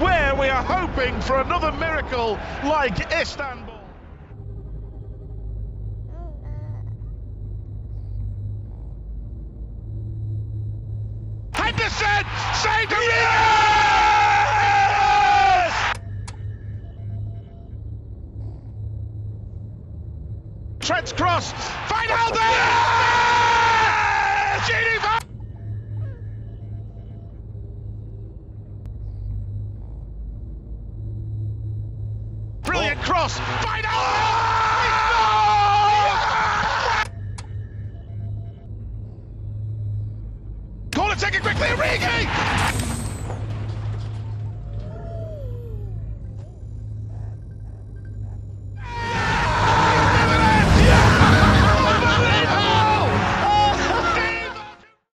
Where we are hoping for another miracle like Istanbul. Henderson saved yes! Trent's cross. Brilliant cross. Find out! Corner taken quickly. Origi!